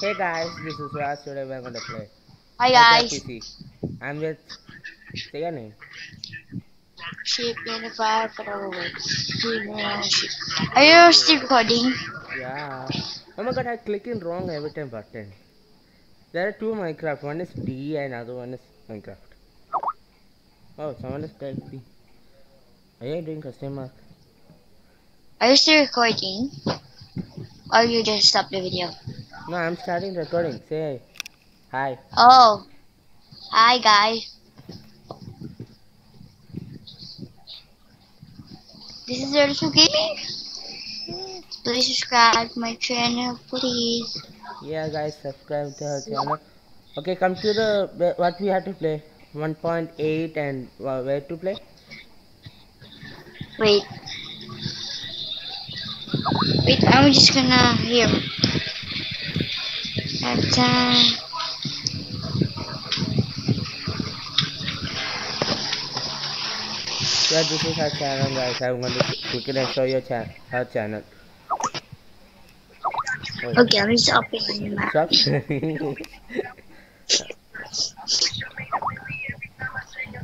Hey guys, this is Raj. Today we're gonna play. Hi guys. PC. I'm with. Say your name. Sheep in the fire, but away. Are you still recording? Yeah. Oh my god, I'm clicking wrong every time button. There are two Minecraft. One is D and other one is Minecraft. Oh, someone is typing. Are you doing custom mark? Are you still recording? Or you just stop the video? No, I'm starting recording. Say hi. Oh. Hi guys. This is Earthful Gaming. Please subscribe my channel, please. Yeah, guys, subscribe to our channel. Okay, come to the what we have to play. 1.8 and uh, where to play? Wait. Wait, I'm just gonna here. It and show your cha our channel. Oh, Okay, I'm just opening the map. Stop.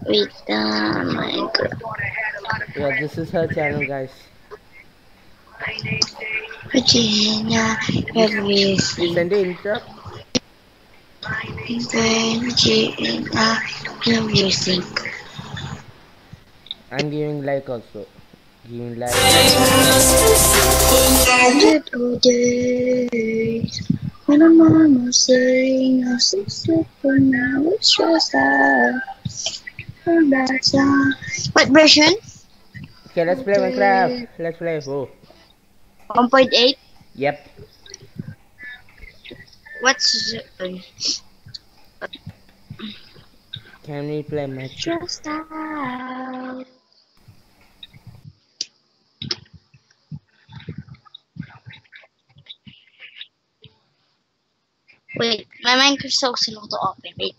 Wait, uh, my god. yeah, this is her channel, guys. Virginia, everything. Send the intro. Virginia, everything. I'm giving like also. Giving like. Old days. When a mama saying I was so sick, but now it's just out. And that's. What version? Okay, let's play Minecraft. Let's play. Oh, 1.8. yep. What's Can we play Minecraft? just out? Wait, my slow to open. Wait,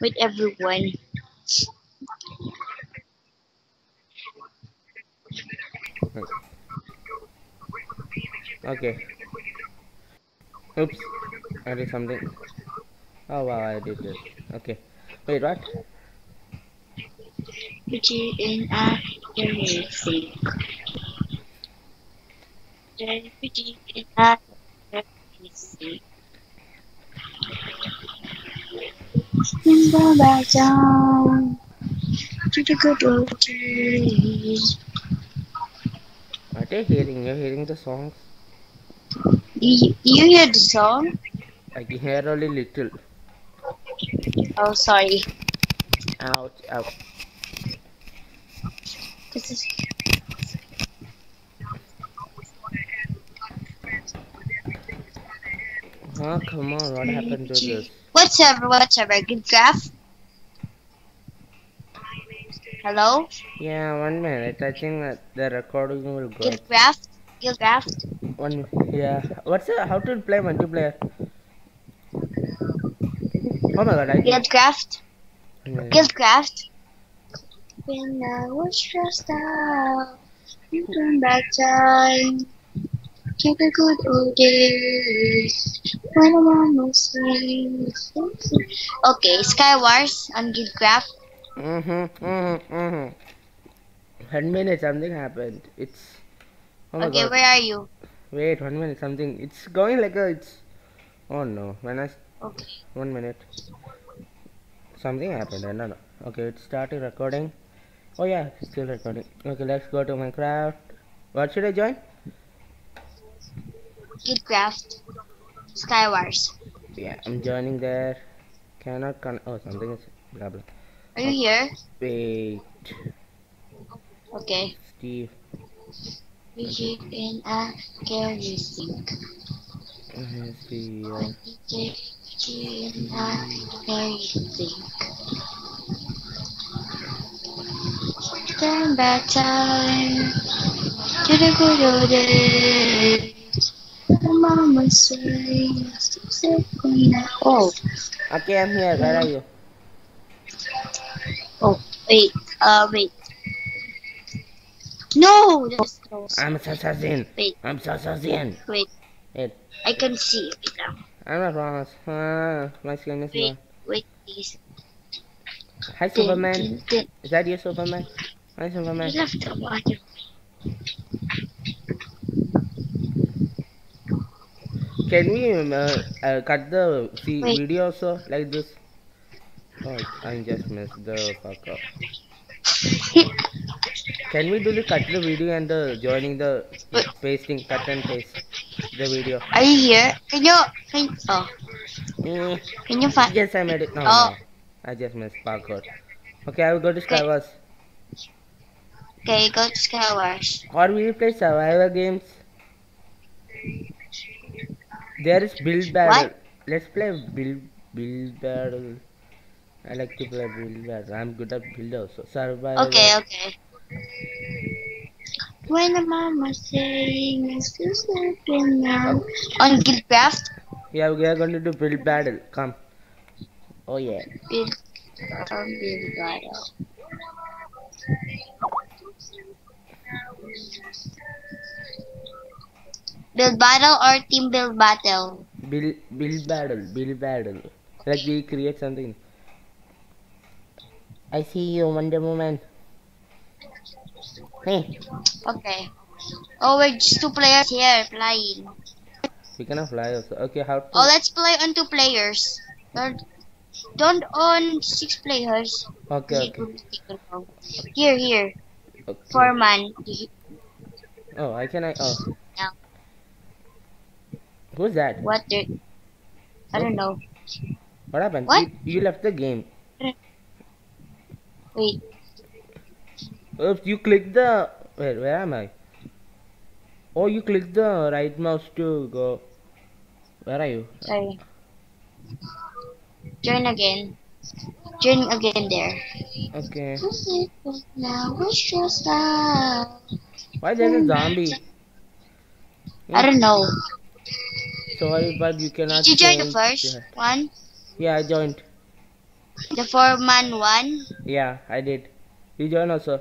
wait, everyone. Okay. Oops. I did something. Oh wow, I did this. Okay. Wait, what? Virginia, everything. Virginia, everything. And go back down to the good old days. What are you hearing? You're hearing the songs? You, you hear the song? I can hear only little. Oh, sorry. Ouch, ouch. This is Huh? Come on, what happened to this? whatever, whatever. Good graph. Hello? Yeah, one minute. I think that the recording will go. Good graph. Good graph. One, yeah. What's the, how to play multiplayer? Oh my god, I Good craft. Yeah. Guildcraft. When I was stressed out, you turn back time to the good old days when I'm almost Okay, Skywars on Guildcraft. Mm-hmm, mm-hmm, mm-hmm. One minute, something happened. It's. Oh Okay, god. where are you? Wait, one minute, something. It's going like a. It's. Oh no. When I. Okay. One minute. Something happened. I don't. Okay, it started recording. Oh yeah, it's still recording. Okay, let's go to Minecraft. What should I join? Guildcraft. Skywars. Yeah, I'm joining there. Cannot con. Oh, something is. Blah blah. Are you here? Wait, Okay. Steve. We keep in a carry think. Let's see. Uh, We keep in a carry think. Turn back time to the good old days. The mama says to sit when I oh okay, I'm here. Where are you? oh wait uh wait no that's close I'm Assassin. wait I'm Assassin. wait Wait. I can see it now I'm not Ramos. Ah, my skin is Wait, wait, please. Hi, Superman. dun, dun. Is that you, Superman? Hi, Superman. left the water. Can we uh, uh, cut the Wait. video also like this? Oh, I just missed the fuck up. Can we do the cut the video and the joining the pasting cut and paste the video? Are you here? Can you, can, oh, Mm, can you find, yes, I made it. No, Oh. no, I just missed parkour. Okay, I will go to Skywars. okay, go to Skywars. Or we will play survivor games. There is build battle. Let's play build build battle. I like to play build battle. I'm good at build also. Survivor. Okay, okay. When the mama saying is to sleeping now. On guild Guildcraft, Yeah, we are going to do build battle. Come. Oh yeah. build, build battle. Build battle or team build battle? Build build battle. Build battle. Like we create something. I see you, Wonder Woman. Hey, Okay. Oh, we're just two players here playing. we cannot fly also. Okay, how to? Oh, let's play on two players. Don't, don't on six players. okay, okay. Here, here. okay. Four man. Oh, I can. I oh. Yeah. Who's that? What the? I don't know. What happened? What? You, you left the game. Wait. Oops, you click the. Wait, where am I? Oh, you click the right mouse to go. Where are you? Sorry. Join again. Join again there. Okay. Now. Why there's a zombie? Hmm? I don't know. Sorry, but you cannot. Did you join the first Yeah. one? yeah, I joined. The four man one? Yeah, I did. You join also.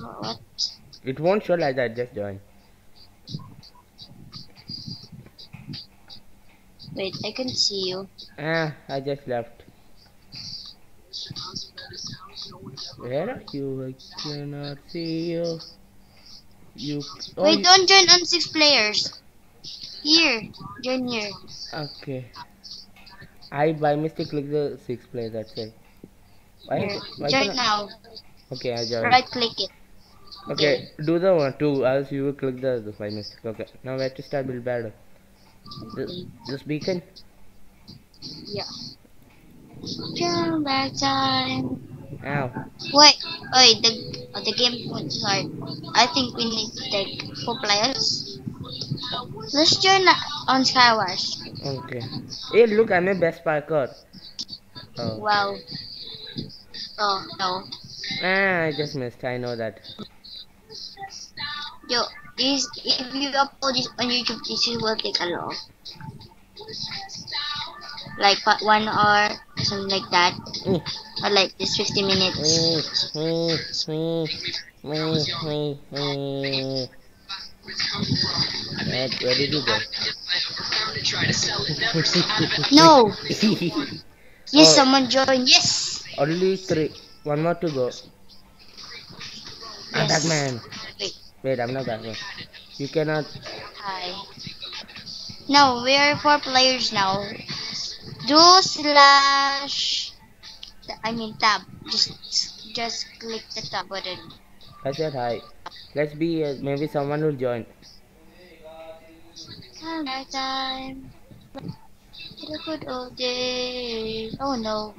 What? It won't show like that. Just join. Wait, I can see you. Ah, I just left. Where are you? I cannot see you. You. Oh, Wait, don't join on six players. Here, join here. Okay. I by mistake click the six play. That's it. Why? Why join now. Okay, I joined. Right click it. Okay, do the one two. Else you will click the the by mistake. Okay. Now where to start build battle? This, this beacon. Yeah. Turn back time. Ow. Wait, wait, the oh, the game won't start. I think we need to take four players. Let's join on Skywars. Okay. Hey, look, I'm a best parkour. Oh. Well, oh no, Ah, I just missed. I know that. Yo, this if you upload this on YouTube, this will take a long, like one hour something like that, Mm, or like this 50 minutes. mm, mm. Where, where did you go? No, yes, Oh. someone joined. Yes, Only three. One more to go. Yes. Batman. Wait. Wait, I'm not Batman. You cannot. hi. No, we are four players now. Do slash. I mean tab. Just just click the tab button. I said hi. Let's be. Uh, maybe someone will join. Time time. The good old days. Oh no.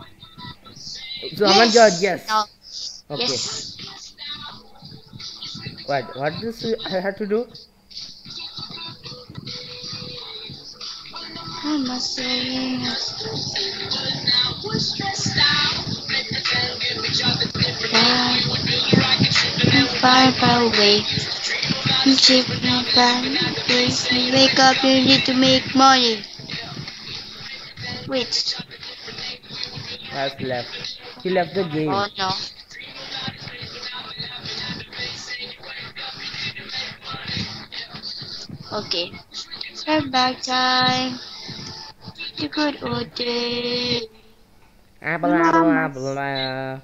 Someone joined. Yes. No. Okay. Yes. What? What this I had to do? I must say. Far, far away. You keep me back. Please wake up. You need to make money. Wait. Has left. He left the game. Oh no. Okay. Turn back time. Old days. Apple, apple, apple. uh,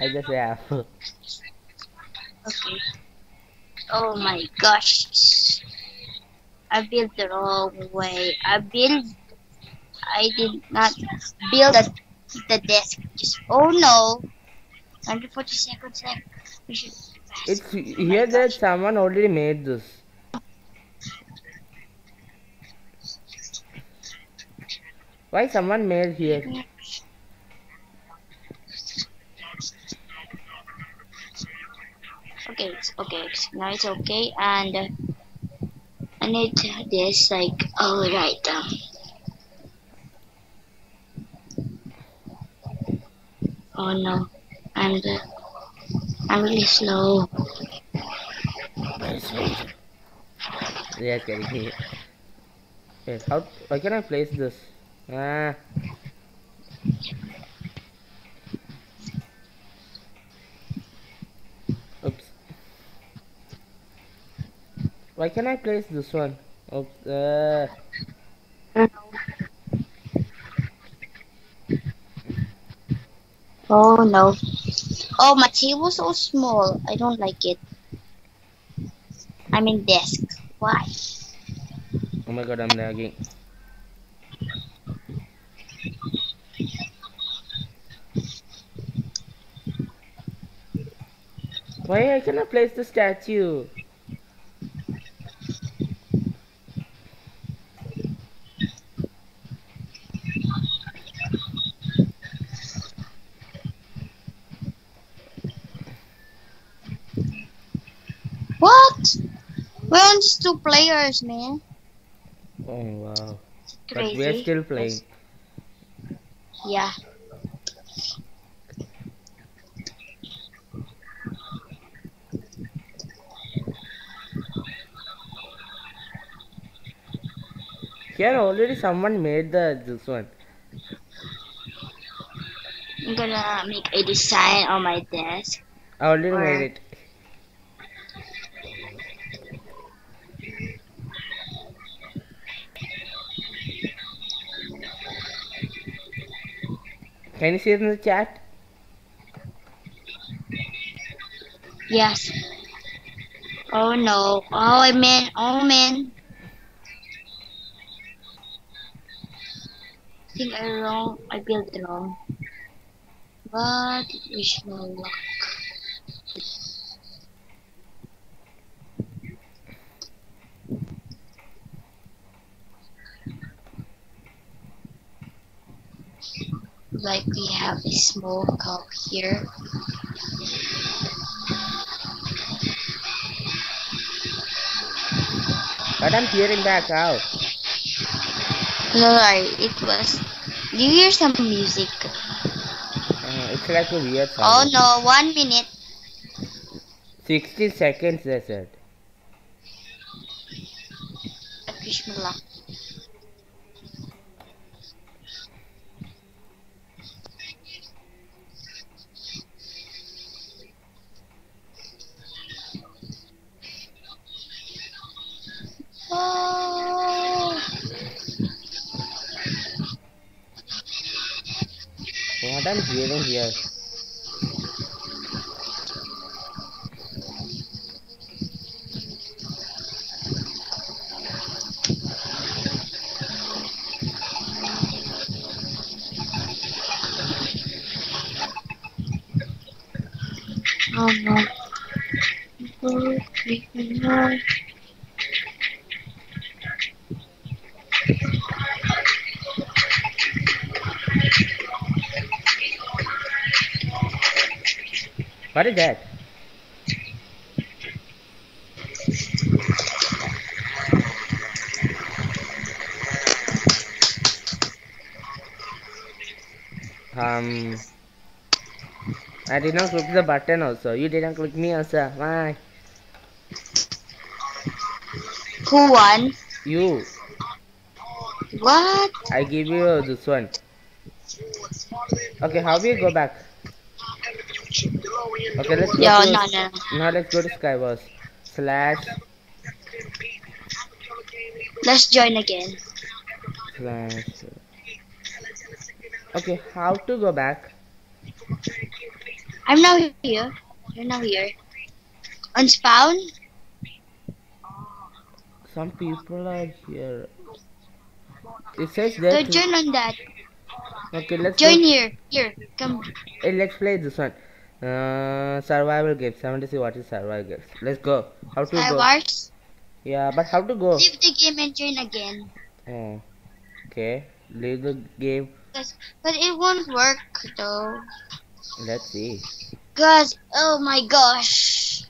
I just apple. Okay. Oh my gosh. I built the wrong way. I built. I did not build the, the desk. Just oh no. 140 seconds left. We should. It's here that someone already made this. Why someone made here? Okay, it's okay. Now it's okay, and uh, I need this like all right. Um, oh no, I'm the, I'm really slow. Yeah, getting here. Wait, how? Why can I place this? Ah. Oops. Why can I place this one? Oops. Uh, Oh no. Oh, my table's so small. I don't like it. I mean desk. Why? oh my god, I'm lagging. Why I cannot place the statue? What? We're on just two players, man. Oh wow. But we're still playing. Yeah. Here already someone made the this one. I'm gonna make a design on my desk. I already Where? made it. Can you see it in the chat? Yes. Oh no. Oh I mean oh man. I think I wrong I built wrong. But wish no luck. Like we have a small cow here. But I'm hearing back out. No, sorry, it was. Do you hear some music? Uh, it's like a weird Oh no, one minute. 60 seconds they said. Wish me luck. Oh, What I'm hearing here. oh no. Oh, no. What is that? Um, I did not click the button also. You didn't click me also. Why? Who won? You. What? I give you this one. Okay, how we go back? Okay, let's go Yo, to, no, no. Now let's go to Skywars. Slash Let's join again. Slash. Okay, how to go back? I'm now here. You're now here. On spawn? Some people are here. It says So that. join on that. Okay, let's Join here. Here. Come. Hey, let's play this one. Uh, survival games. I want to see what is survival games. Let's go. How to go? Yeah, but how to go? Leave the game and join again. Oh, okay. Leave the game. Cause, but it won't work though. Let's see. Cause, oh my gosh.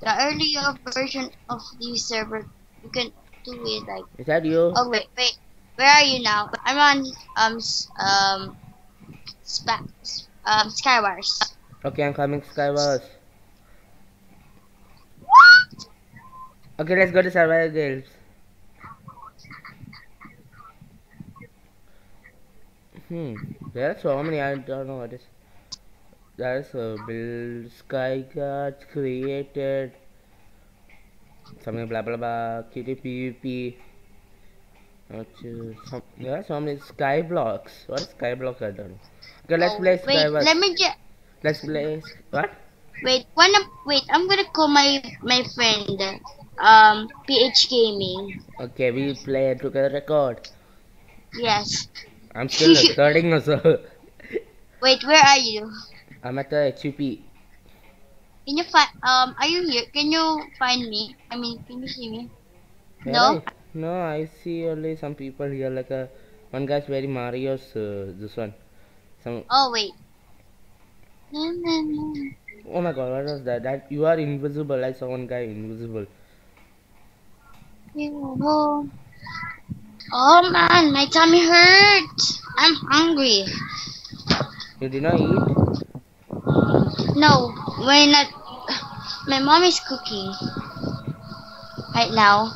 The earlier version of the server, you can do it like, Is that you? oh wait, wait. Where are you now? I'm on, um, um, spa, um, Skywars. Okay, I'm coming Skywars. Okay, let's go to survival games. Hmm, there are so many. I don't know what is. There's a build sky guards created. Something blah blah blah. Kitty Not. Some, are so many sky blocks. What is sky blocks? I don't know. Okay, let's Oh, play Wait, Skywars. let me just, Let's play. What? wait, wanna, wait, I'm gonna call my, my friend, um, PH Gaming. Okay, we play together record. Yes. I'm still recording also. Wait, where are you? I'm at the HUP. Can you find, um, are you here? Can you find me? I mean, can you see me? Where No. No, I see only some people here. Like a one guy's very Mario's. Uh, this one. Some. Oh, wait. No, no, no. Oh my God, what was that? That you are invisible. I saw one guy invisible. Oh, oh man, my tummy hurts. I'm hungry. You did not eat. No, we're not. My mom is cooking right now,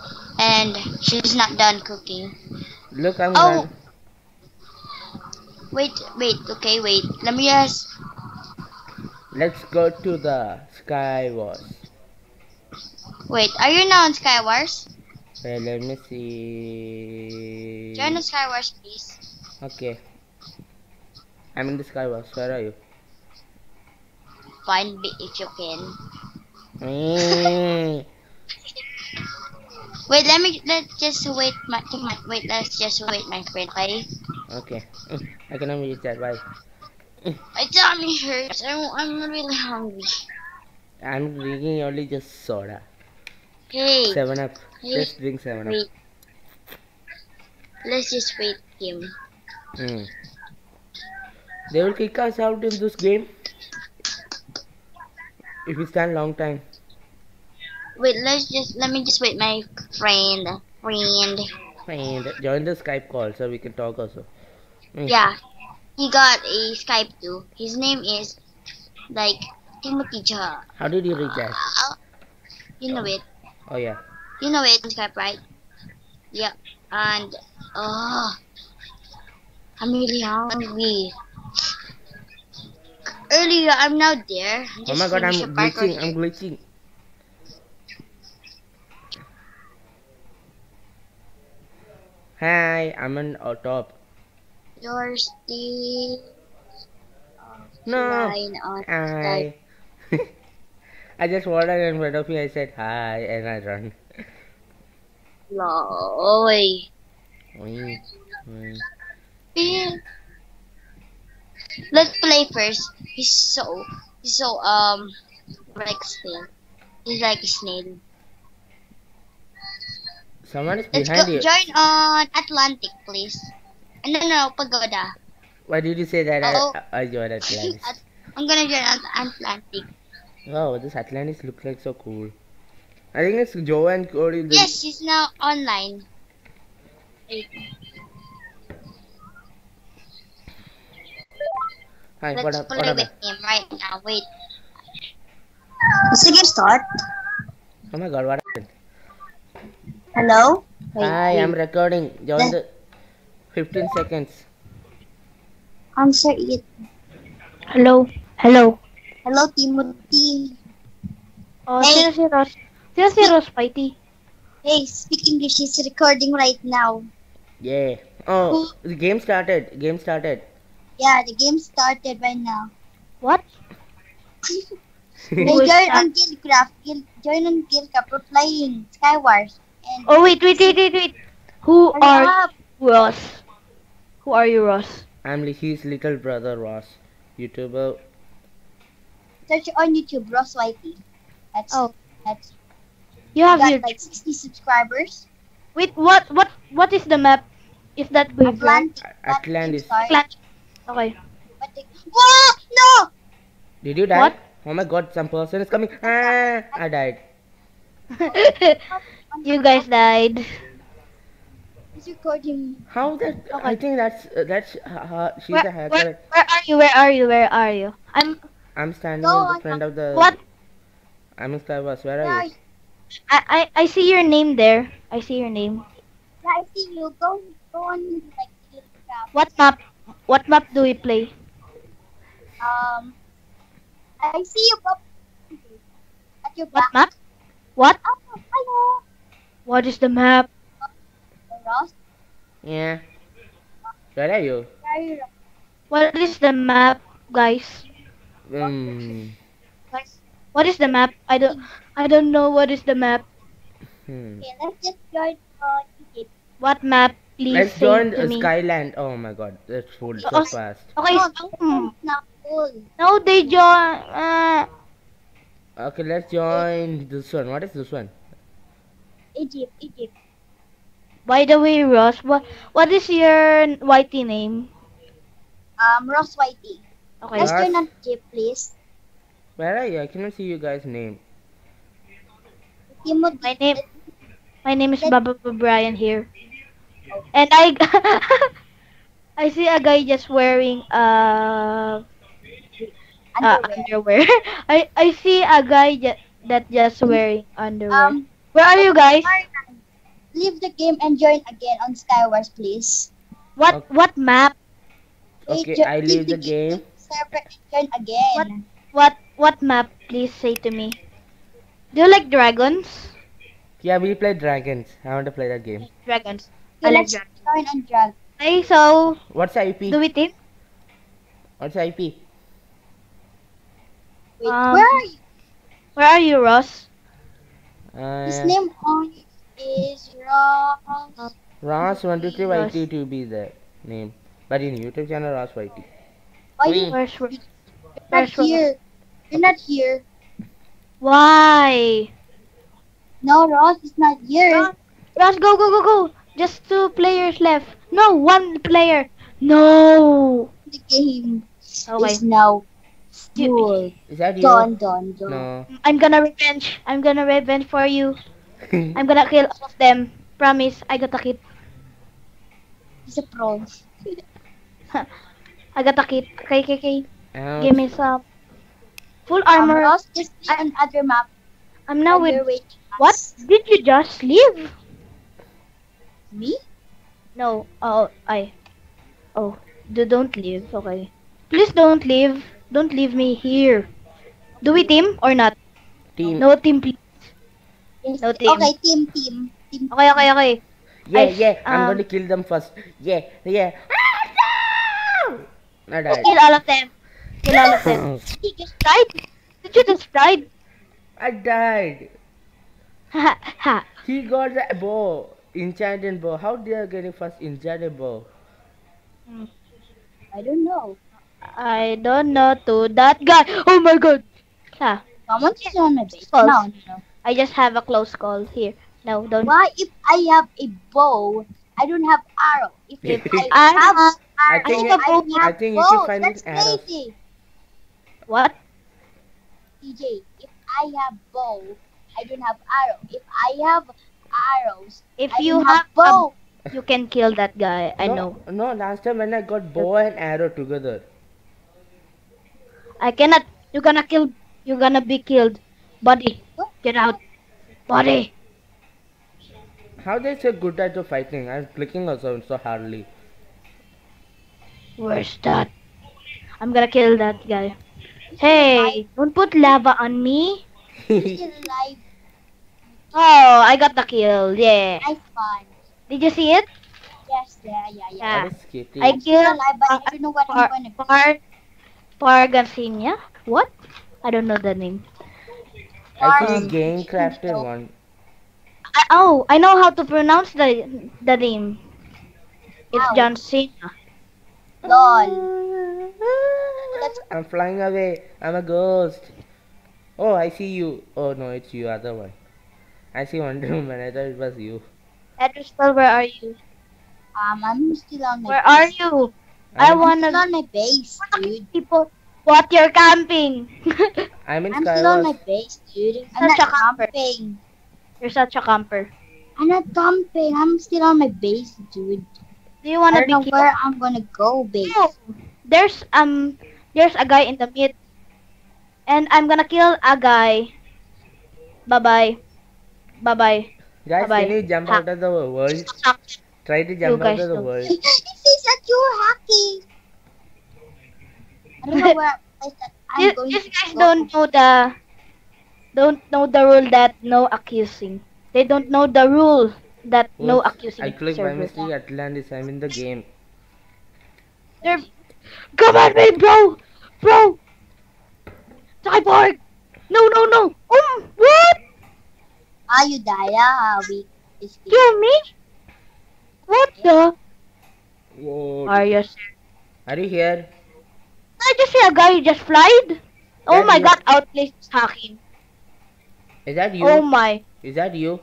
and she's not done cooking. Look, I'm. Oh. gran- Wait, wait, okay, wait. Let me just. Let's go to the Sky Wars. Wait, are you now on Skywars? Wait, let me see. Join the Skywars, please. Okay. I'm in the Sky Wars. Where are you? Find me if you can. Mm. Wait, let me. Let's just wait. My, my wait. Let's just wait, my friend. Bye. Okay. I cannot reach that. Bye. My tummy hurts. I'm, I'm really hungry. I'm drinking only just soda. Hey, Seven up. Hey. Just drink seven up. Let's just wait him. Mm. They will kick us out in this game if we stand long time. Wait, let's just let me just wait my friend. Friend. Friend, join the Skype call so we can talk also. Mm. Yeah, he got a Skype too. His name is like Timothy Cha. How did you reach that? Uh, you know it. Oh yeah. You know it on Skype, right? Yeah. And oh, I'm really hungry. Earlier, I'm not there. I Oh my god, I'm finished a parkour glitching. I'm glitching. Hi, I'm on uh, top. You're still No. on Hi. I just walked in front of you. I said hi and I run. Loy. Oink. Yeah. Let's play first. He's so, he's so, um, like snail. He's like a snail. Someone is Let's behind go, you. join on Atlantic, please. Uh, No, no, Pagoda. Why did you say that? Oh. I, I joined Atlantis? I'm gonna join on Atlantic. Wow, this Atlantis looks like so cool. I think it's Joe and Cody. Yes, she's now online. Wait, Hi, what Let's up? play What up? with him right now. Wait. Sige, start. Oh my god, what? Hello? Hi, I'm recording. Join the 15 seconds. Answer it. Hello. Hello. Hello, Timothy. Oh, Hey. sino si Ros? Sino si Hey, speak English. He's recording right now. Yeah. Oh, the game started. Game started. Yeah, the game started right now. What? Hey, Who is join that? on Guildcraft. Guild, join on Guildcraft. We're playing Skywars. And Oh wait, wait, wait, wait, wait. Who are you, Ross? Who are you, Ross? I'm li- his little brother Ross, YouTuber. Search on YouTube, Ross Whitey. That's Oh. that's You have got your like 60 subscribers. wait. What? What? What is the map? Is that graveyard? Atlantic. Atlantis. Sorry. Atlantic. Okay. Atlantic. Whoa! No! Did you die? What? Oh my god, some person is coming. Ah, I died. you guys died. It's recording. How that? I think that's uh, that's uh, uh, she's Where, a where, hacker. where are you? Where are you? Where are you? I'm. I'm standing Go in on, the front of the. What? I'm in Skywars. Where Yeah, are you? I, I I see your name there. I see your name. yeah, I see you. Go, go on like What map? What map do we play? Um, I see you, At your What back. map? What? Oh, hello. What is the map? Ross. Yeah. Where are you? Where are you? What is the map, guys? Um. Guys, What is the map? I don't. I don't know what is the map. Hmm. Okay, let's just join uh, Egypt. What map? Please Let's join to me. Skyland. Oh my god, that's full so Oh, fast. Okay. No, hmm. it's not cool. No, they join. Uh, Okay, let's join this one. What is this one? Egypt, Egypt. by the way, Ross, what what is your whitey name? Um, Ross Whitey. Okay. Let's Ross. join on Egypt, please. Where are you? I cannot see you guys' name. Timothy. My name. My name is Baba Brian here, and I I see a guy just wearing uh, uh Underwear. underwear. I I see a guy ju- that just wearing underwear. Um, Where are you guys? Leave the game and join again on Skywars, please. What Okay. what map? Hey, Okay, jo- I leave the game. Server and join again. What? What what map? Please say to me. Do you like dragons? Yeah, we play dragons. I want to play that game. Dragons. Okay, I like dragons. join on drag. Okay, so What's IP? do we team? What's IP? Wait, Um, where are you? Where are you, Ross? His name on is Ross. Ross one two three Ross. YT to be the name, but in YouTube channel Ross YT. Why Wait. you Where's Ross? you're not here? You're not here. Why? No, Ross is not here. Ross, Ross, go, go, go, go. Just two players left. No, one player. No. The game oh, Okay. is now You- full. Is that you? Done, done, done. No. I'm gonna revenge. I'm gonna revenge for you. I'm gonna kill all of them. Promise. I got a kit. He's a pro. I got a kit. Okay, okay, okay. Um, Give me some. Full Um, armor. Ross, just play on other map. I'm now Other with. way. What? Did you just leave? Me? No. Oh, I. Oh, do, don't leave. Okay. Please don't leave. Don't leave me here. Do we team or not? team. No team, please. Yes. No team. Okay, team, team, team. Okay, okay, okay. Yeah, I- yeah. I'm um, going to kill them first. Yeah, yeah. Ah, no! I died. Kill all of them. Kill all of them. You just tried? Did you just tried? I died. Ha ha. He got the bow, enchanted bow. How did I get it first enchanted bow? I don't know. I don't know to that guy. Oh my god. Ha. Someone's just on my base. False. No, no. I just have a close call here. No, don't. Why if I have a bow, I don't have arrow? If, If I I have have- I think I, it- don't I have think you should find That's arrows. crazy. What? DJ, if I have bow, I don't have arrow. If I have arrows, If I you don't have have bow. a, you can kill that guy. I no, know. No, last time when I got bow and arrow together. I cannot. You're gonna kill. You're gonna be killed. Buddy, get out. Buddy. How they say good at the fighting? I'm clicking also so hardly. Where's that? I'm gonna kill that guy. Hey, don't put lava on me. Still alive. Oh, I I got the kill. Yeah. Nice one. Did you see it? Yes, yeah, yeah, yeah. Yeah. What is kitty? I I'm still killed alive, but I don't know what I'm gonna be. Pargasinia. What? I don't know the name. I think Um, game crafted one. I, oh, I know how to pronounce the the name. It's How? John Cena. Lol. Let's I'm flying away. I'm a ghost. Oh, I see you. Oh no, it's you. Other one. I see Wonder Woman. I thought it was you. Edristel, where are you? um I'm still on my Where base. are you? I wanna on my base, dude. people. What you're camping? I'm in I'm still on my base, dude. I'm Such not a camper. camping. you're such a camper. I'm not camping. I'm still on my base, dude. Do you wanna I don't know be where? I'm gonna go, base. No. There's um there's a guy in the mid. And I'm gonna kill a guy. Bye bye. Bye bye. Guys, Bye-bye. can you jump out of the world? Try to jump out of the world. it says that you're hacking. I don't know where place that I'm These, going these guys don't know the don't know the rule that no accusing. They don't know the rule that no accusing. I clicked by server. mistake Atlantis. I'm in the game. They're... Come on, me, bro, bro. Cyborg. No, no, no. Um, what? Are you die. Ah, we. Kill me? What the? Whoa. Are you? Are you here? I just see a guy who just flied. Oh my you- god, outplaced is hacking. Is that you? Oh my. Is that you?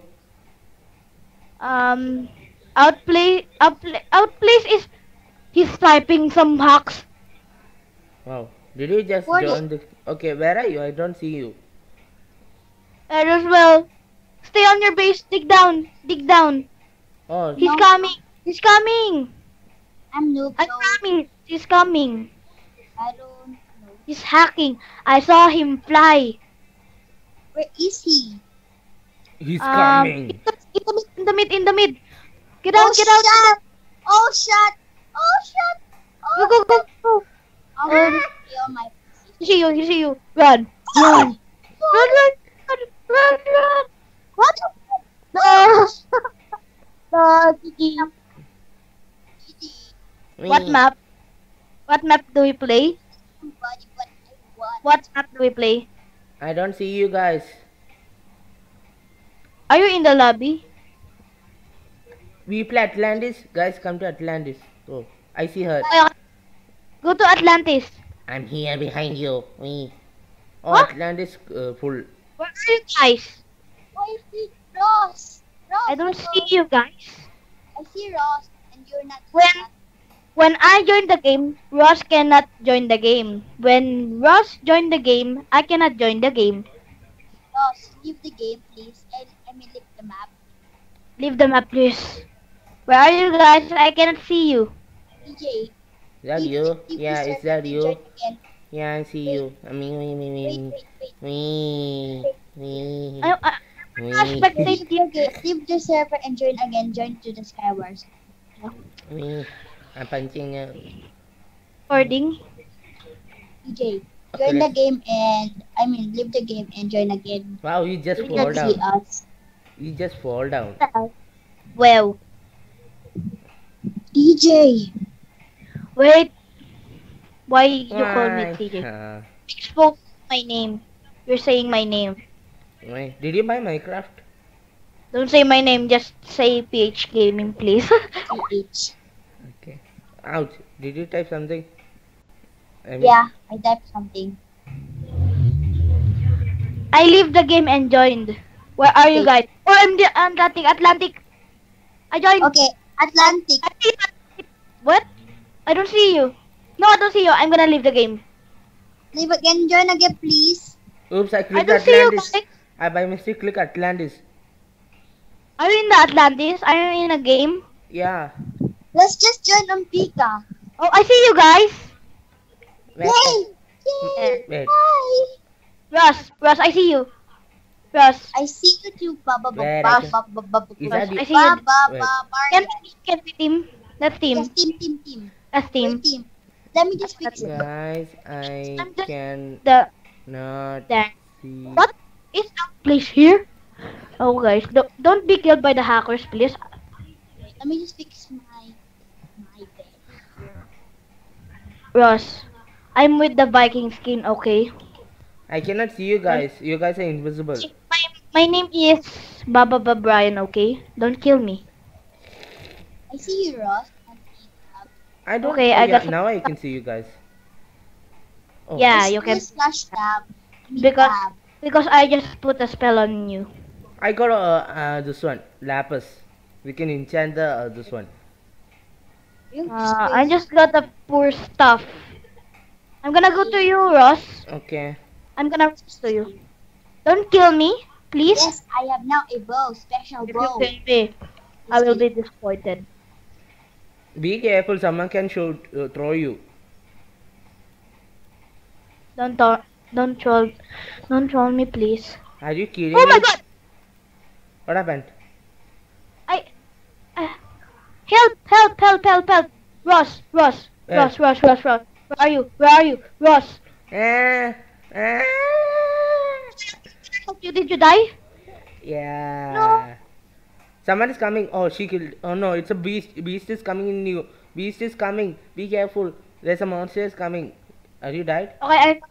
Um, outplay, outplay, outplace is he's typing some hacks. Wow. Did you just What join the? Okay, where are you? I don't see you. And as well, stay on your base. Dig down, dig down. Oh, He's No. coming. He's coming. I'm noob. I so promise. He's coming. I don't know. He's hacking. I saw him fly. Where is he? he's Um, coming. In the, in the mid, in the mid. Get out, oh, get out. Shut. Oh, shut. Oh, shut. Go, go, go, go. I'm Um, gonna my He see you, he see you. Run, run. Run, run, run, run, run. What? No. no, GG. What map? What map do we play? Somebody, but I want. What map do we play? I don't see you guys. Are you in the lobby? We play Atlantis. Guys, come to Atlantis. Oh, I see her. Go to Atlantis. I'm here behind you. Me. Oh, What? Atlantis uh, full. Where are you guys? Why is it Ross? Ross. I don't hello. see you guys. I see Ross, and you're not. When- When I join the game, Ross cannot join the game. When Ross join the game, I cannot join the game. Ross, leave the game, please. And I mean, leave the map. Leave the map, please. Where are you guys? I cannot see you. DJ. Is that you? Yeah, is that you? Yeah, I see you. I mean, me, me, Wait, me, wait, wait. me, me, I, I, me. I spectate you. Okay, leave the server and join again. Join to the Skywars. me. I'm punching you. Recording. DJ, Okay, join the game and I mean, leave the game and join again. Wow, you just fall down. us. You just fall down. Well, DJ. wait. Why you call me DJ? TJ? Uh, Spoke my name. You're saying my name. why? Did you buy Minecraft? Don't say my name. Just say PH Gaming, please. PH. Okay. Ouch. Did you type something? I mean, Yeah, I typed something. I leave the game and joined. Where are you guys? Oh, I'm the Atlantic. Atlantic. I joined. Okay, Atlantic. I see. What? I don't see you. No, I don't see you. I'm gonna leave the game. Leave again, join again, please. Oops, I I clicked don't see you Atlantis. guys. I by mistake click Atlantis. Are you in the Atlantis? Are you in a game? Yeah. Let's just join on Pika. Oh, I see you guys. Yay! Yay! Wait. Hi! Russ, Russ, I see you. Russ, I see you too, Baba Baba I Baba Baba Russ. I see you. Baba Wait. Baba Can can we team? Let's team. Yes, team, team, team. Let's team. Wait, team. Let me just fix it. Guys, I I'm just- can The not there. see. What is our place here? Oh guys, don't don't be killed by the hackers, please. Let me just fix my my Ross, I'm with the Viking skin, okay? I cannot see you guys. You guys are invisible. My my name is Baba Ba Brian, okay? Don't kill me. I see you, Ross. And I don't. Okay, I yeah, got- now I can see you guys. Oh. Yeah, I you can slash tab. Because- tab. because I just put a spell on you. I got uh, uh this one lapis. We can enchant the uh, this one. You Uh, I just got the poor stuff. I'm gonna go to you, Ross. Okay. I'm gonna Ross to you. Don't kill me, please. Yes, I have now a bow, special If you kill me, I will be disappointed. Be careful. Someone can shoot uh, throw you. Don't tor- don't troll, don't troll me, please. Are you kidding Oh my me? God! What happened? I, uh, help, help, help, help, help! Ross, Ross, Eh. Ross, Ross, Ross, Ross. Where are you? Where are you? Ross, Ah, ah. help you. Did you die? Yeah. No. Someone is coming. Oh, she killed. Oh no, it's a beast. Beast is coming in you. Beast is coming. Be careful. There's a monster is coming. Are you died? Okay, I.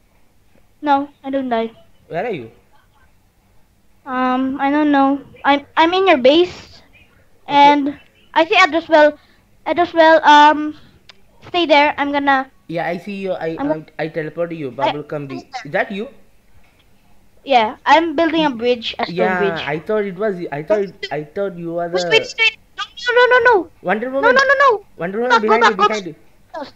No, I don't die. Where are you? Um, I don't know. I'm I'm in your base, and I see Edrosswell. Edrosswell, um, stay there. I'm gonna. Yeah, I see you. I I'm- I, I teleported you. Bubblegum B. Is that you? Yeah, I'm building a bridge, a stone Yeah, bridge. I thought it was. I thought it, I thought you were Wait, wait, the wait. No, no, no, no, Wonder Woman. no, no, no. no. Wonder Woman back, behind you. Behind you.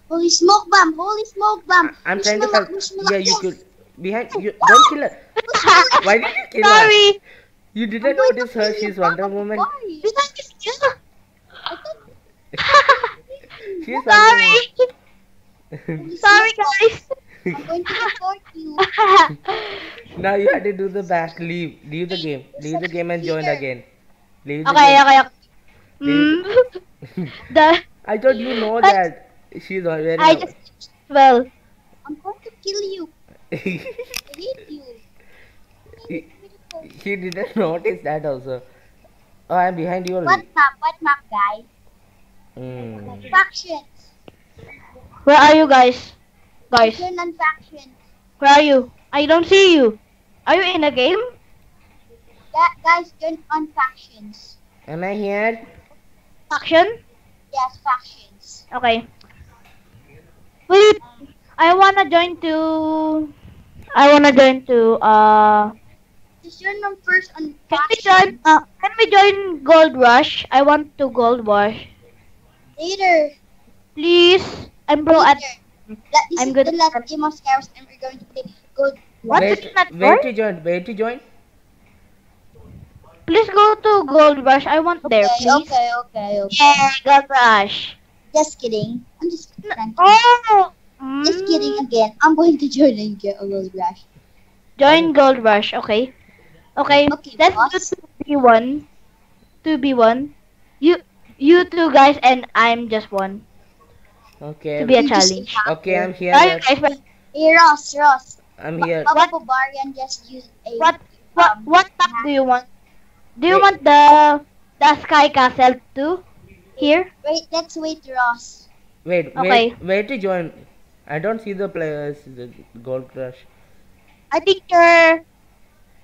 Holy smoke bomb! Holy smoke bomb! I'm Wish trying to luck, help. wish Yeah, you could. Behind you. Don't kill her. Why did you kill her? Sorry. You didn't notice her. She's Wonder Woman. why? Did I just kill? I thought- She's Wonder Sorry. Sorry, guys. I'm going to report you. now you have to do the back. Leave. Leave the game. Leave the game and join again. Leave the okay, game. okay, okay. Mm. the I thought you know that. She's already. I just well. I'm going to kill you. I hate you. he didn't notice that also. Oh, I'm behind you What only. map? What map, guys? Mm. Factions. Where are you guys? Guys, Turn on factions. where are you? I don't see you. Are you in a game? Ga- guys, turn on factions. Am I here? Action? Yes, factions. Okay. Wait, I wanna join to. I wanna join to. Uh, Just turn on first on can we factions. join? Uh, can we join Gold Rush? I want to Gold Rush. Later. Please, I'm bro at. Later. That, this I'm is good the at- last game of Scarce and we're going to play good. What wait, is that wait to join. Wait to join. Please go to Gold Rush. I want there, please. okay, okay, okay. Yeah, Gold Rush. Just kidding. I'm just kidding. Oh. Just mm. kidding again. I'm going to join and get a little rush. Join Gold Rush, okay? Okay, Okay, let's boss. do 2v1. 2v1. You you two guys and I'm just one. Okay. To be a You challenge. Okay. I'm here. Alright but guys, but Hey, Ross, Ross. I'm here. Papa Barbarian just used a. what what um, what map do you want? Do you Wait. want the the Sky Castle too? Here? Wait, let's wait, Ross. Wait, Okay. wait, wait to join. I don't see the players. The Gold Crush. I think you're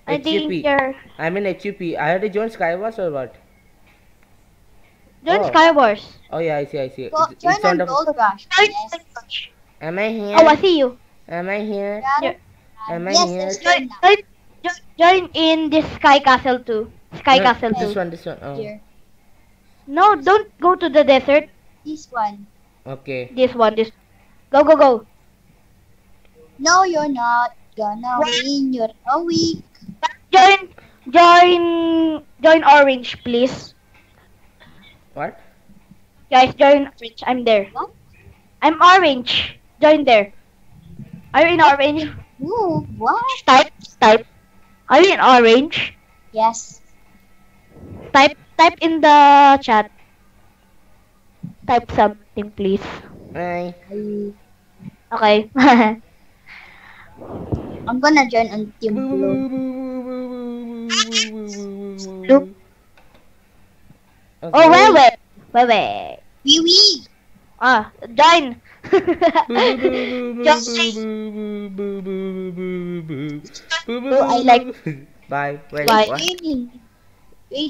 I HCP. think you're I'm in HUP. I have to join Skywars or what? Join Oh. Skywars. Oh yeah, I see, I see. Go, It's, join it's on on the. Gold Rush. Yes. Am I here? Oh, I see you. Am I here? Got it? Am I yes, here? Join, join join, join, join in this Sky Castle too. Sky No, Castle This too. one, this one. Oh, Here. No, don't go to the desert. This one. okay. This one, this. Go, go, go. No, you're not gonna What? win. You're a weak. Join, join, join orange, please. What? Guys, join orange. I'm there. What? I'm orange. Join there. Are you in orange? Ooh, what? Type, type. Are you in orange? Yes. Type, type in the chat. Type something, please. Hi. Okay. I'm gonna join on Team Blue. Nope. Okay. Oh, wait, wait. Wait, wait. Wee wee. Ah, join. Just say, Oh, I like- Bye. Wait, Bye. what?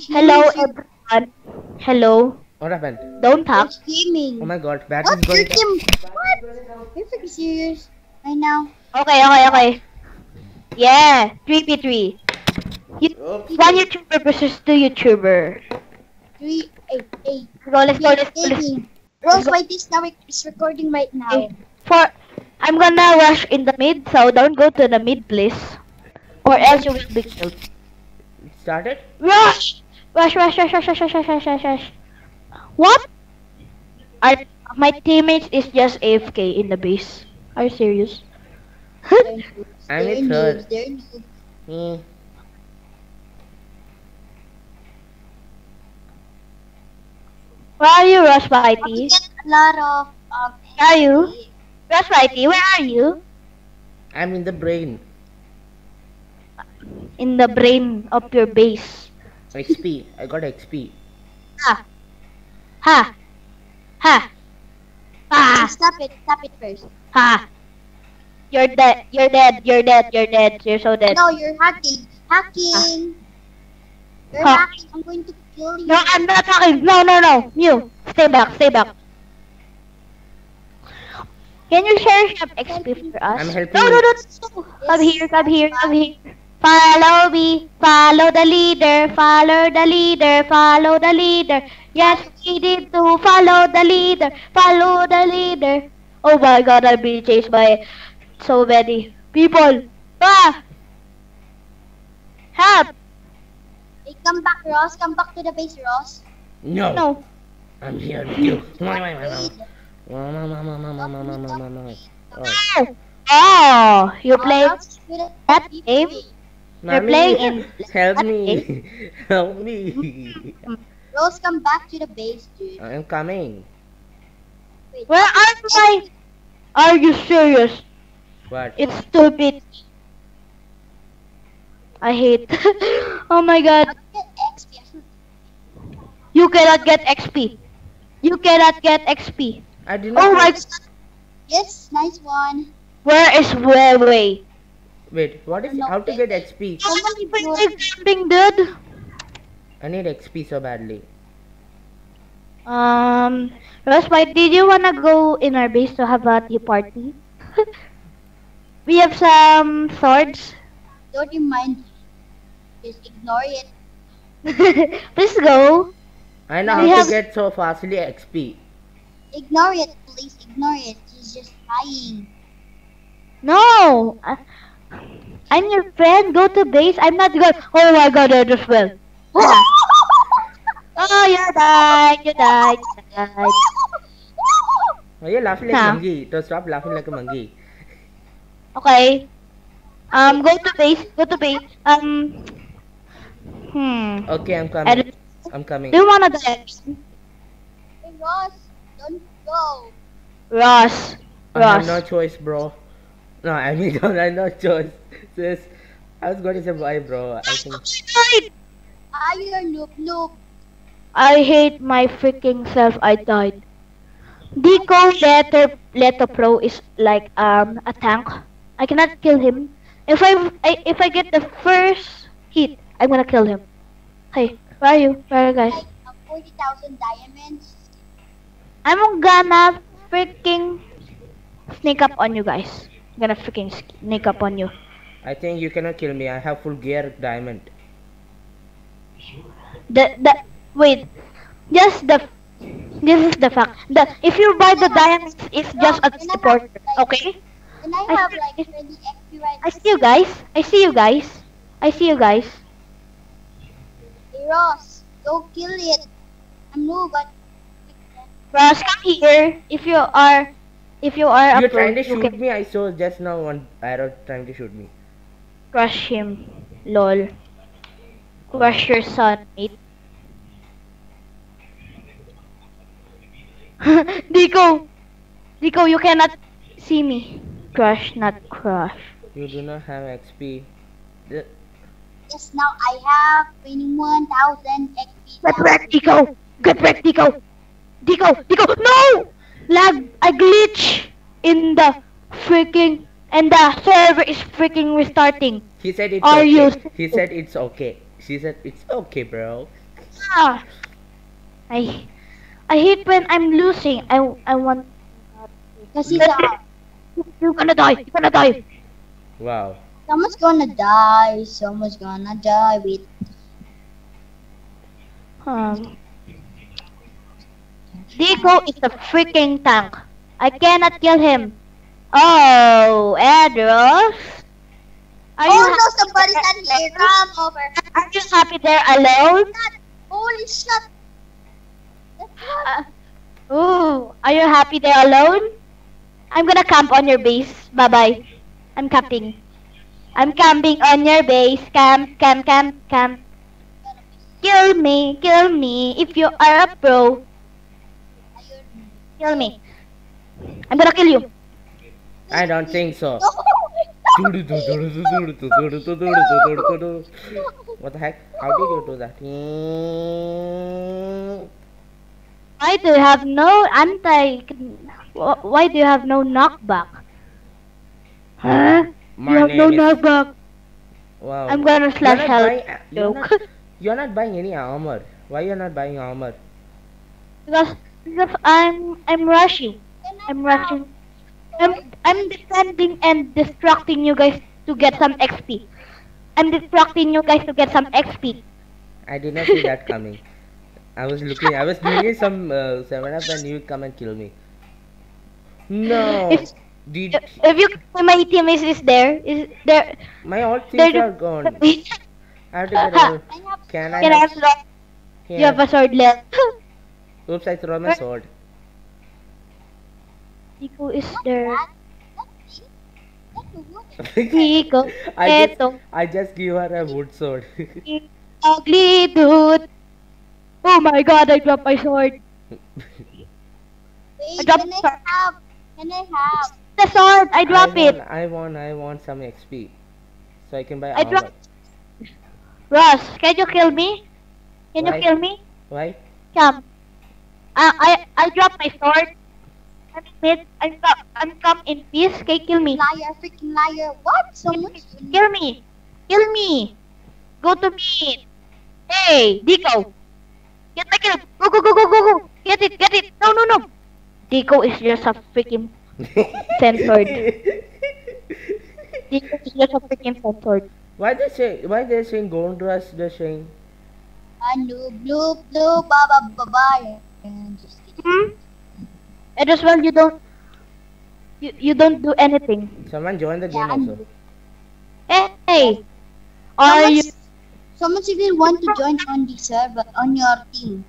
Hello, everyone. Hello. What happened? Don't talk. Gaming. Oh my god, battery's What? Going Kim? What? You're freaking serious right now? Okay, okay, okay. Yeah, 3v3. You, Oops. one YouTuber versus two YouTuber. Three, eight, eight. Go, let's go, let's go, let's Rose, why this now is recording right now? Okay. For, I'm gonna rush in the mid, so don't go to the mid, please. Or else you will be killed. Started? Rush! Rush, rush, rush, rush, rush, rush, rush, rush, rush, rush. What? Are, my teammates is just AFK in the base. Are you serious? They're noobs. I'm They're in third. noobs. They're noobs. Hmm. Where are you, Rush But we Mighty? get a lot of um. Are you? XP. Rush Mighty, where are you? I'm in the brain. In the brain of your base. XP. I got XP. Ha! Ha! Ha! Ah, Ha! stop it. Stop it first. Ha! You're dead. You're dead. You're dead. You're dead. You're so dead. No, you're hacking. Hacking. You're Huh. hacking. I'm going to kill you. No, I'm not talking. No, no, no. You. Stay back. Stay back. Can you share some XP for us? I'm helping No, no, no, no. Come here. Come here. Come here. Follow me. Follow the leader. Follow the leader. Follow the leader. Yes, we need to follow the leader. Follow the leader. Oh my god, I'm being chased by so many people. Ah! Help! Hey, come back, Ross. Come back to the base, Ross. No. No. I'm here with you. Wait. Oh. Oh, you play Ross, with a- that game? You're Mommy, playing in Help me. Help me. Rose, come back to the base, dude. I'm coming. Wait, Where are my? Are you serious? What? It's stupid. I hate. oh my god. I'll get XP. I should- You cannot get XP. You cannot get XP. I did not. Oh my. Yes, nice one. Where is Weiwei? Wait. What is how to get XP? Somebody broke. Something dude. I need XP so badly. Um, Rose, did you wanna go in our base to have a tea party? we have some swords. Don't you mind. Just ignore it. Please go. I know We how have- to get so fastly XP. Ignore it, please. Ignore it. He's just lying. No. I- I'm your friend. Go to base. I'm not going. Oh my god, I just fell. Oh, you died. You died. You died. Why are you laughing like Huh? a monkey? So stop laughing like a monkey. Okay. Um, go to base. Go to base. Um. Hmm. Okay, I'm I coming. Don't- I'm coming. Do you wanna die? Hey, Ross, don't go. Ross. I have Ross. no choice, bro. No, I mean, don't have no choice. Sis, I was going to say bye, bro. I think. You're a noob, noob. I hate my freaking self. I died. Deco Letter Letter Pro is like um a tank. I cannot kill him. If I, I if I get the first hit, I'm gonna kill him. Hey, where are you? Where are you guys? 40,000 diamonds. I'm gonna freaking sneak up on you guys. I'm gonna freaking sneak up on you. I think you cannot kill me. I have full gear diamond. The the wait, just the this is the fact. The if you buy the diamonds, it's just a support. Okay. I I see- like 20 I see you guys. I see you guys. I see you guys. Hey, Ross, go kill it. I'm noob, but. Ross, come here. If you are, if you are You're a pro, trying to shoot can me. I saw just now one arrow trying to shoot me. crush him. Lol. Crush your son, mate. Dico! Dico, you cannot see me. Crush, not crush. You do not have XP. The- Yes, now I have 21,000 XP. Get now. wrecked, Dico! Get wrecked, Dico! Dico! Dico! No! Lag! I glitch in the freaking... And the server is freaking restarting. He said it's Are okay. you- He said it's okay. She said it's okay, bro. Ah! I... I hate when I'm losing. I, I want... Because he's a, You're gonna die! You're gonna die! Wow. Someone's gonna die. Someone's gonna die with. Um... Dico is a freaking tank. I cannot kill him. Oh, Edros. Are you, oh ha- no, somebody's not here. Come over. are you happy there alone? Holy shit. Uh, ooh, are you happy there alone? I'm gonna camp on your base. Bye bye. I'm camping. I'm camping on your base. Camp, camp, camp, camp. Kill me, kill me if you are a pro. Kill me. I'm gonna kill you. I don't think so. What the heck? How did you do that? Why do you have no anti? Why do you have no knockback? Huh? My no name is- knockback. Wow. I'm gonna You're slash not help. buying- You're not, you're not buying any armor. Why you're not buying armor? Because, because I'm I'm rushing. I'm rushing. I'm I'm defending and distracting you guys to get some XP. I'm distracting you guys to get some XP. I did not see that coming. I was looking. I was doing some uh, seven up and you come and kill me. No. If, Did if you my team is, is there is there my all there things are gone. I have to get over. I have Can I? I Have, have you have a sword left? Oops! I throw my sword. Nico is there. that. That's me. That's the wood. Nico, I just, eto. I just give her a wood sword. Ugly dude. Oh my god, I dropped my sword. Wait, dropped can I the- have? Can I have? The sword, I drop I it. I want. I want some XP, so I can buy I armor. drop- Ross, can you kill me? Can Why? you kill me? Why? Come. Uh, I I dropped my sword. I'm mid. I'm come. I'm come in peace. Can you kill me? Liar, freaking liar. What? Someone's Kill me. Kill me. Go to me. Hey, Dico. Get my kill. Go go go go go go. Get it. Get it. No no no. Dico is just a freaking censored. Dico is just a freaking censored. why they say? Why they saying gold rush? They're saying. a noob, noob, noob, ba ba ba ba. And just kidding. Hmm? And as well, you don't. You, you don't do anything. Someone join the game Yeah, I'm also. Hey, are you? Someone even want to join on the server on your team.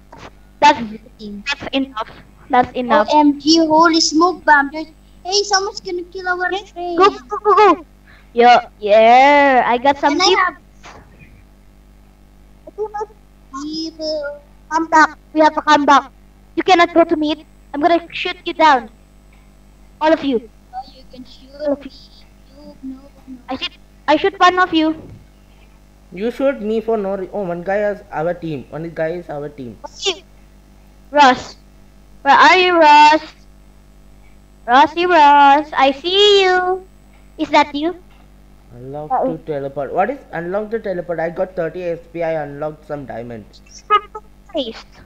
That's team. that's enough. That's enough. OMG, holy smoke bomb. There's, hey, someone's gonna kill our train. Go go go go. Yo, yeah, I got some And I have people. Come back. We have to come back. You cannot go to meet. I'm gonna shoot you down. All of you. Oh, you can shoot me. You, no, no. I shoot. I shoot one of you. You shoot me for no. Re- oh, one guy is our team. One guy is our team. Ross. Where are you, Ross? Rossy Ross. I see you. Is that you? Unlock Uh-oh. to teleport. What is unlock the teleport? I got 30 XP. I unlocked some diamonds. Paste.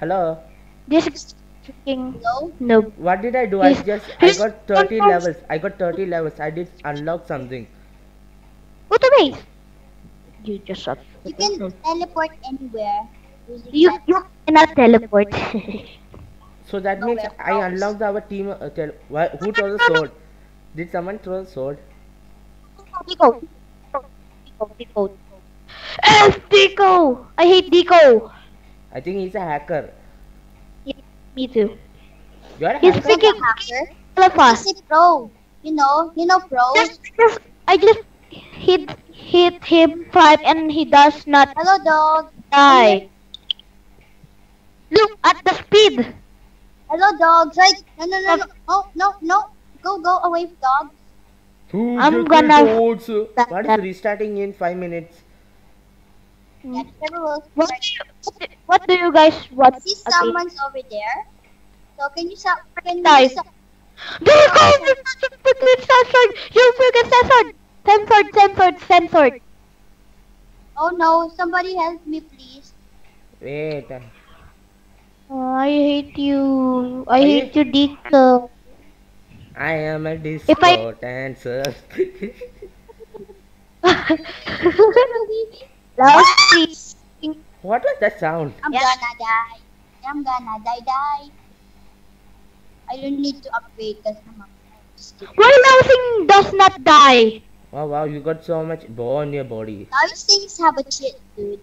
Hello. This is freaking Hello? no. What did I do? I Yes. just I got 30 Yes. levels. I got 30 levels. I did unlock something. Go to base. You just shot. You can teleport anywhere. You you cannot teleport. So that No, means I unlocked our team. Uh, tel- why, who threw the sword? Did someone throw the sword? Dico. Dico. Dico. F I hate Dico. I think he's a hacker. Me too. You're a He's hacker. Like a freaking hacker. all of us. He's a pro. You know, you know pros. Just, just, I just hit hit him five and he does not Hello, dog. die. Look at the speed. Hello, dogs. Like, no, no, no, no, no, no, no. Go, go away, dog. Who I'm gonna- the swords? that- What is that- restarting in 5 minutes? Yeah, Trevor What do you, what do you guys want? I see Okay. someone's over there. So can you stop? Can Guys. you stop? There you go! You're such a freaking censored! You're freaking censored! Censored, censored, censored. Oh no! Somebody help me, please. Wait. Uh, Oh, I hate you. I Are hate you, Dito. I am a disco If I- dancer. Last what was that sound? I'm Yeah. gonna die. I'm gonna die, die. I don't need to upgrade because I'm a just kidding. Why Lausing does not die? Wow, wow, you got so much bone on your body. Now have a cheat, dude.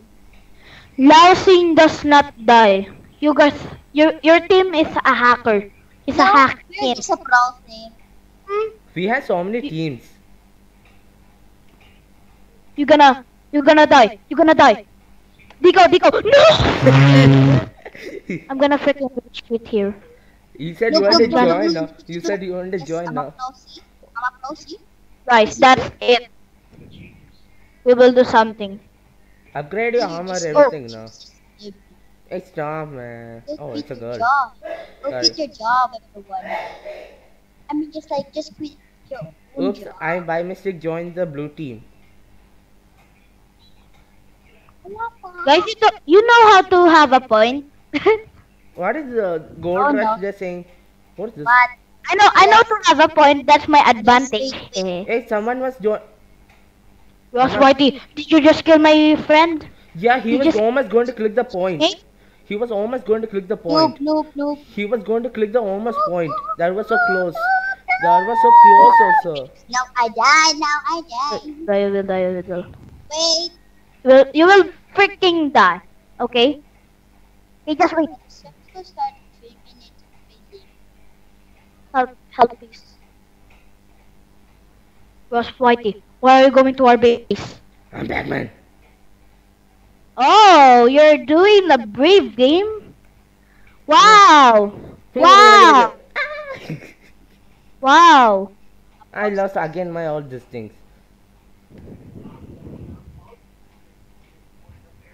Lausing does not die. You guys, your your team is a hacker. It's a hack we're team. just a pro thing. Hmm? We have so many teams. You gonna, you gonna die. You're gonna die. Diko, Diko, no! I'm gonna freaking retreat here. you said you want to no, no, join no, now. You said you want to join I'm now. pro, see? I'm a? Guys, that's it. We will do something. Upgrade your armor, everything now. Just live. It's Tom, man. Just Oh, quit it's a your girl. Job. Go Sorry. quit your job, everyone. I mean, just like, just quit your own Oops, job. I by mistake joined the blue team. Guys, you, do, you know how to have a point. What is the gold Oh, rush no. just saying? What is this? But I know, I know to have a point. That's my advantage. Hey, someone was join. Ross. Whitey, did you just kill my friend? Yeah, he You was just- almost going to click the point. Eh? He was almost going to click the noob, point. noob, noob. He was going to click the almost point. That was so close. That was so close also. Now I die, now I die. Die, you will die, you will die. Wait. You will, you will freaking die. Okay? Okay, just wait. Let's go start three minutes waiting. Help, help, please. Ross Whitey, why are you going to our base? I'm Batman. Oh, you're doing the brave game? Wow! Wow! Wow! I lost again my all these things.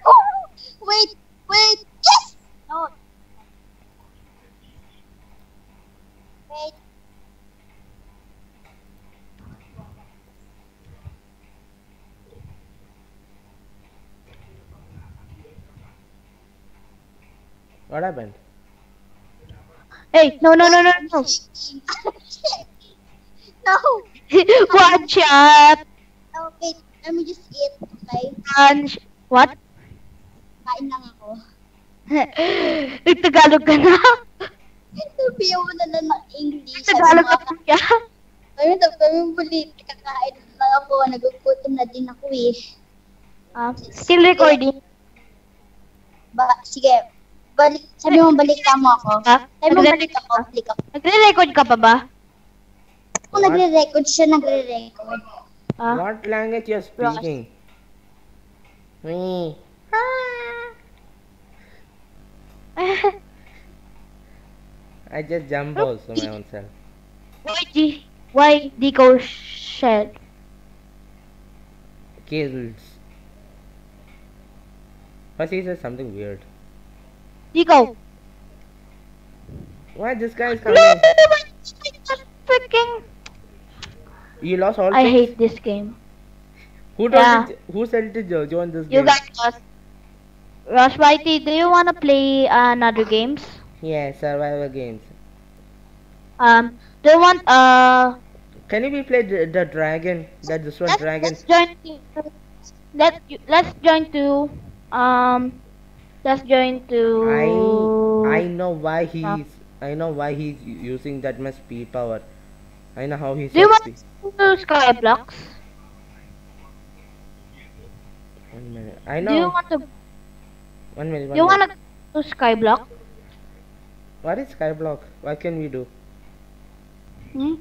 Oh, wait, wait, What happened? Hey, no, no, no, no, no. no. One shot! Wait. Let me just eat, okay? One What? Kain lang ako. Nagtagalog ka na? Sabihan mo na lang ng English. Nagtagalog ka pa siya? Ayun, sabi mo ulit. Kakain na ako. Nagugutom na din ako eh. Ah, still recording. Ba, sige. Balik, sabi mo balik ka mo ako. Ha? Sabi mo balik ako. Balik ako. Nagre-record ka pa ba? Kung nagre-record siya, nagre-record. Ah, What language you're speaking? Me. I just jump also my own self. why D, why Dico shed? Kills. First he said something weird. Dico. Why this guy is No, coming? freaking. You lost all I things? hate this game. Who Yeah. it, who said to jo- join this You game? guys lost. Ross Whitey, do you wanna play another games? Yeah, survival games. Um, do you want uh? Can you be play the, the dragon? That this one Let's, dragon. let's join. To, let let's join to um. Let's join to. I I know why he's. I know why he's using that much speed power. I know how he's Do you want to Skyblocks? One minute. I know. Do you want to? One minute. One you wanna to Skyblock? What is skyblock? What can we do? Hmm?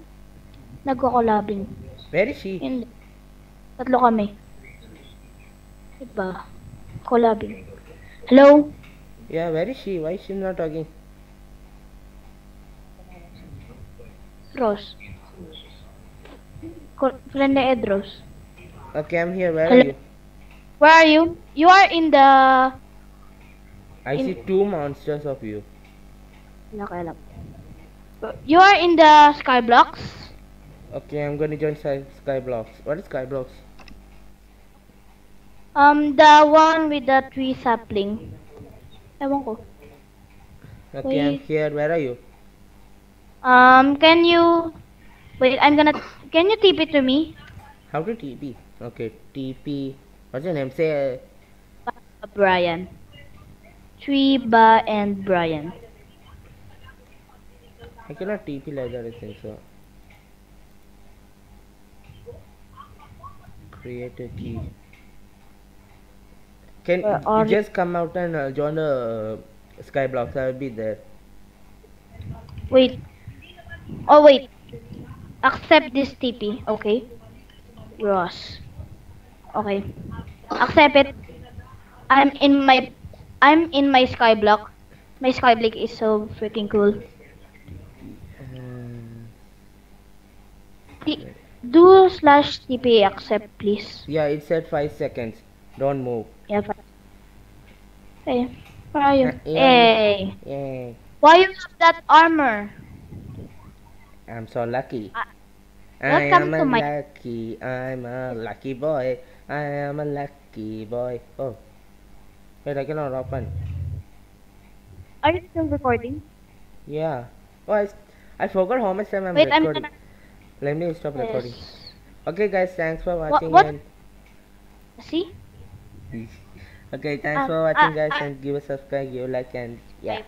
Nagko-collabing. Where is she? Hindi. Tatlo kami. Diba? Collabing. Hello? Yeah, where is she? Why is she not talking? Rose. Friend Ed Rose. Okay, I'm here. Where Hello? are you? Where are you? You are in the... I In- see two monsters of you. Lang. You are in the sky blocks. Okay, I'm gonna join Sky Skyblocks. What is Skyblocks? Um, the one with the tree sapling. Ewan ko. Okay, I'm here. Where are you? Um, can you... Wait, I'm gonna... Can you TP to me? How to TP? Okay, TP. What's your name? Say. Uh, Brian. Treba and Brian. I cannot TP like that. I think so. Create a key. Can Where you just come out and uh, join the uh, Skyblocks? I will be there. Wait. Oh, wait. Accept this TP. Okay. Ross. Okay. Accept it. I'm in my... I'm in my skyblock. My sky block is so freaking cool. Um, do slash TP accept, please. yeah, it said five seconds. Don't move. Yeah, fine. Hey, where are you? Uh. Hey, Yay! why you have that armor? I'm so lucky. Ah, I am a lucky. I'm a lucky boy. I am a lucky boy. Oh, wait, I cannot open. Are you still recording? Yeah. Oh, I, I forgot how much time I'm Wait, I'm recording. gonna. Let me stop recording. Okay, guys, thanks for watching. what- And See? okay, thanks Ah, for watching, ah, guys, ah. and give a subscribe, give a like, and yeah.